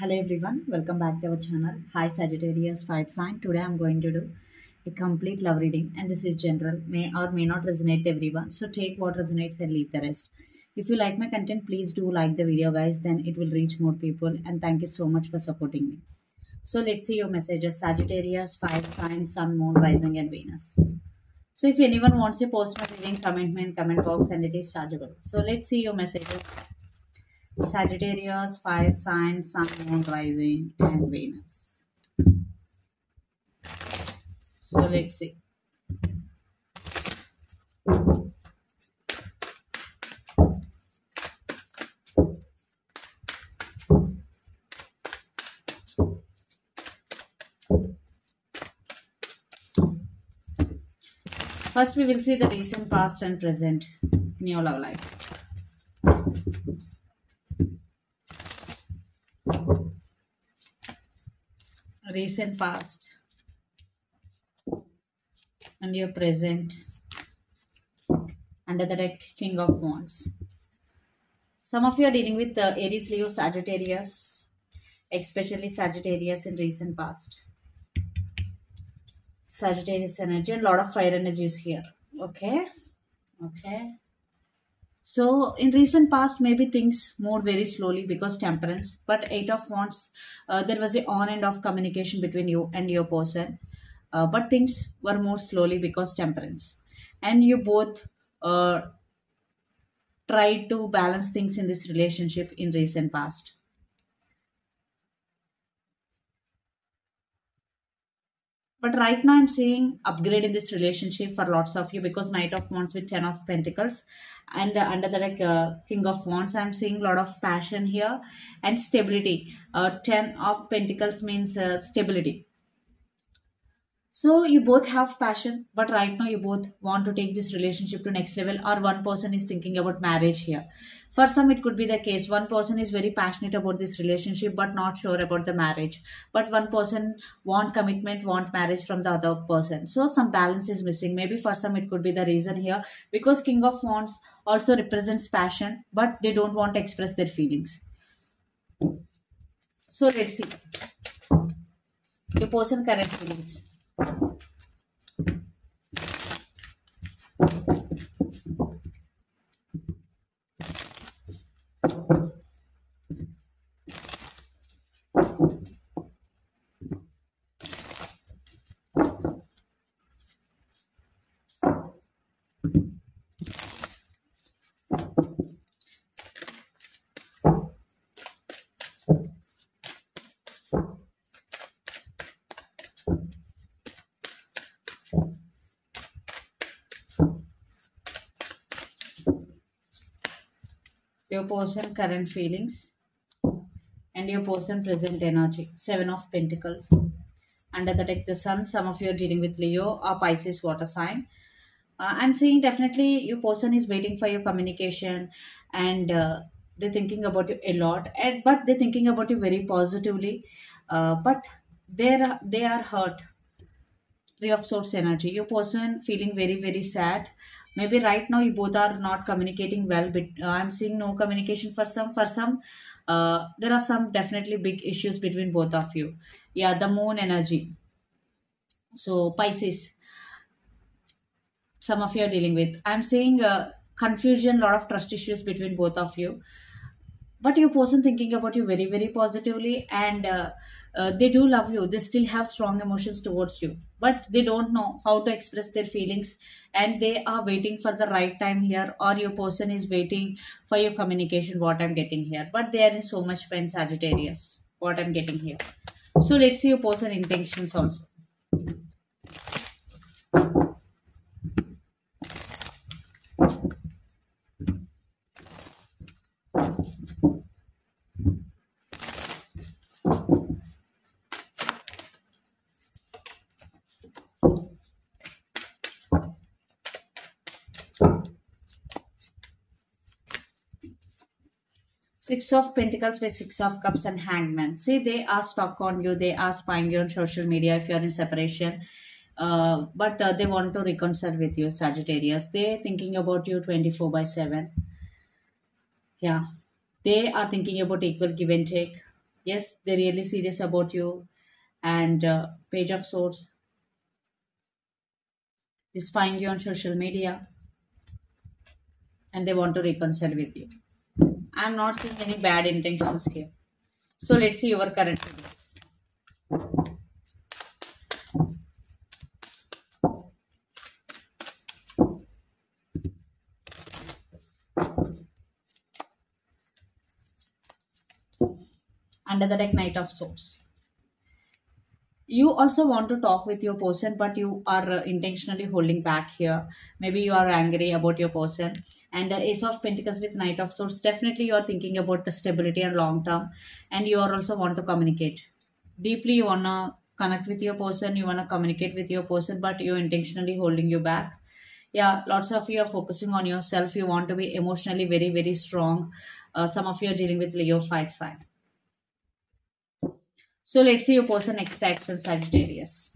Hello everyone, welcome back to our channel. Hi Sagittarius Fire Sign. Today I'm going to do a complete love reading and this is general, may or may not resonate everyone. So take what resonates and leave the rest. If you like my content, please do like the video guys, then it will reach more people and thank you so much for supporting me. So let's see your messages. Sagittarius, Fire Sign, Sun, Moon, Rising and Venus. So if anyone wants a personal reading, comment me in comment box and it is chargeable. So let's see your messages. Sagittarius, fire sign, sun, moon, rising, and Venus. So let's see. First, we will see the recent, past, and present in your love life. Recent past and your present. Under the deck king of wands. Some of you are dealing with uh, aries leo sagittarius especially sagittarius in recent past sagittarius energy a lot of fire energies here. Okay? Okay so in recent past, maybe things moved very slowly because temperance. But eight of wands, uh, there was a on and off communication between you and your person. Uh, but things were more slowly because temperance, and you both uh, tried to balance things in this relationship in recent past. But right now i'm seeing upgrade in this relationship for lots of you because knight of wands with 10 of pentacles and uh, under the like uh, king of wands. I'm seeing a lot of passion here and stability. Uh, 10 of pentacles means uh, stability so you both have passion, but right now you both want to take this relationship to next level or one person is thinking about marriage here. For some it could be the case. One person is very passionate about this relationship but not sure about the marriage. But one person want commitment, want marriage from the other person. So some balance is missing. Maybe for some it could be the reason here because King of Wands also represents passion but they don't want to express their feelings. So let's see. Your person current feelings. Your person current feelings and your person present energy. Seven of pentacles. Under the deck the sun some of you are dealing with leo or pisces water sign. Uh, i'm seeing definitely your person is waiting for your communication and uh, they're thinking about you a lot and but they're thinking about you very positively. Uh, but they're they are hurt three of swords energy. Your person feeling very very sad. Maybe right now you both are not communicating well but uh, i'm seeing no communication for some for some uh, there are some definitely big issues between both of you. Yeah the moon energy. So pisces some of you are dealing with. I'm seeing uh, confusion lot of trust issues between both of you but your person thinking about you very very positively and uh, uh, they do love you. They still have strong emotions towards you. But they don't know how to express their feelings and they are waiting for the right time here or your person is waiting for your communication what i'm getting here. But they are in so much pain sagittarius what i'm getting here. So let's see your person intentions also Six of Pentacles with Six of Cups and Hangman. See, they are stuck on you. They are spying you on social media if you're in separation. Uh, but uh, they want to reconcile with you, Sagittarius. They're thinking about you 24 by 7. Yeah. They are thinking about equal give and take. yes they're really serious about you and uh, page of swords they spying you on social media and they want to reconcile with you i'm not seeing any bad intentions here. So let's see your current feelings. Under the deck knight of swords you also want to talk with your person but you are uh, intentionally holding back here. Maybe you are angry about your person. And the ace of pentacles with knight of swords definitely you are thinking about the stability and long term. And you are also want to communicate. Deeply you want to connect with your person you want to communicate with your person but you're intentionally holding you back. Yeah lots of you are focusing on yourself. You want to be emotionally very very strong. Uh, some of you are dealing with leo fire sign so let's see your person next action, Sagittarius.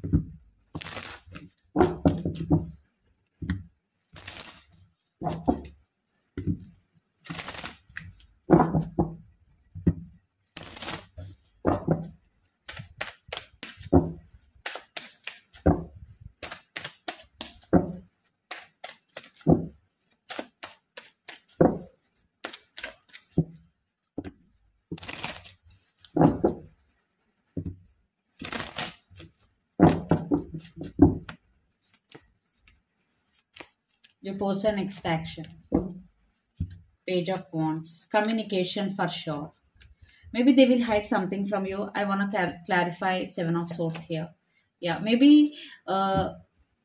Your person next action. Page of Wands. Communication for sure. Maybe they will hide something from you. I want to clarify Seven of Swords here. Yeah, maybe uh,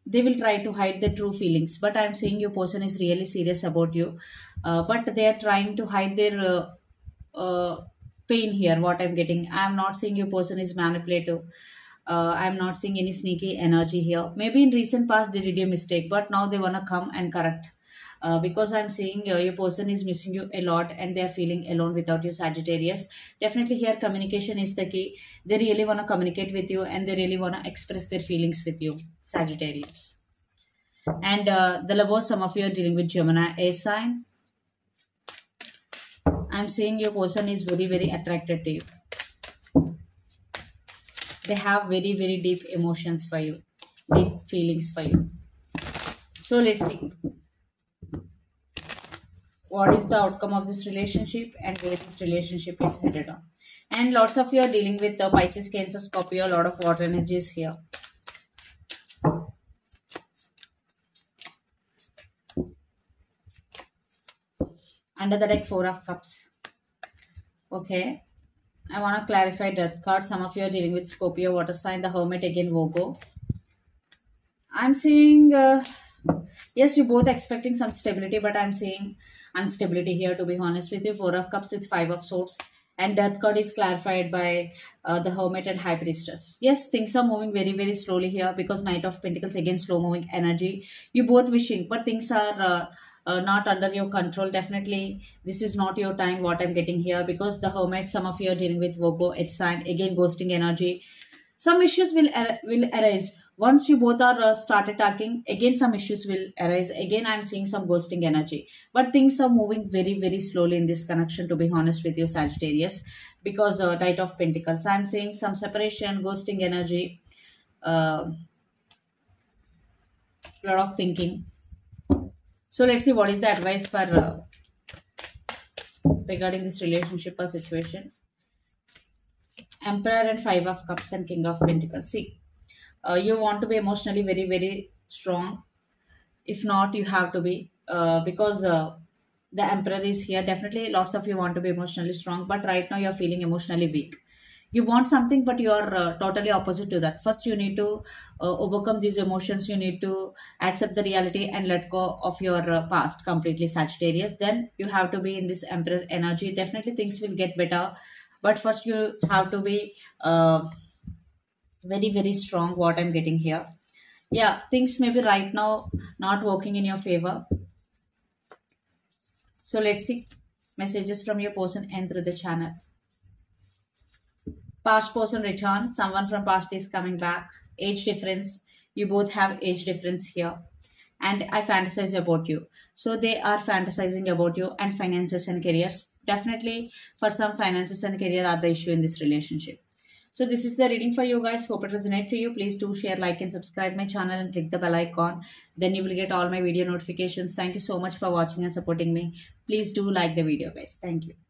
they will try to hide their true feelings. But I'm saying your person is really serious about you. Uh, but they are trying to hide their uh, uh, pain here, what I'm getting. I'm not saying your person is manipulative uh, i'm not seeing any sneaky energy here. Maybe in recent past they did a mistake but now they want to come and correct. Uh, because i'm seeing uh, your person is missing you a lot and they are feeling alone without you sagittarius. Definitely here communication is the key. They really want to communicate with you and they really want to express their feelings with you sagittarius. And uh, the lovers some of you are dealing with gemini a sign. I'm seeing your person is very very attracted to you they have very very deep emotions for you deep feelings for you. So let's see. What is the outcome of this relationship and where this relationship is headed on? And lots of you are dealing with the pisces cancer scorpio a lot of water energies here. Under the deck four of cups. Okay I want to clarify death card. Some of you are dealing with Scorpio, water sign, the hermit again, Virgo. I'm seeing, uh, yes, you're both expecting some stability, but I'm seeing instability here, to be honest with you. Four of Cups with Five of Swords. And Death card is clarified by uh, the Hermit and High Priestess. Yes, things are moving very, very slowly here because Knight of Pentacles, again, slow moving energy. You both wishing, but things are... Uh, uh, not under your control. Definitely this is not your time what i'm getting here because the hermit some of you are dealing with Virgo it's again ghosting energy. Some issues will will arise. Once you both are uh, started talking again some issues will arise. Again i'm seeing some ghosting energy. But things are moving very very slowly in this connection to be honest with you sagittarius because the uh, knight of pentacles. I'm seeing some separation ghosting energy uh, lot of thinking so let's see what is the advice for uh, regarding this relationship or situation. Emperor and Five of Cups and King of Pentacles. See, uh, you want to be emotionally very, very strong. If not, you have to be uh, because uh, the Emperor is here. Definitely, lots of you want to be emotionally strong, but right now you're feeling emotionally weak you want something but you are uh, totally opposite to that. First you need to uh, overcome these emotions. You need to accept the reality and let go of your uh, past completely sagittarius. Then you have to be in this emperor energy. Definitely things will get better. But first you have to be uh, very very strong what i'm getting here. Yeah things may be right now not working in your favor. So let's see. Messages from your person and through the channel past person return. Someone from past is coming back. Age difference. You both have age difference here. And i fantasize about you. So they are fantasizing about you and finances and careers. Definitely for some finances and career are the issue in this relationship. So this is the reading for you guys. Hope it resonates to you. Please do share like and subscribe my channel and click the bell icon. Then you will get all my video notifications. Thank you so much for watching and supporting me. Please do like the video guys. Thank you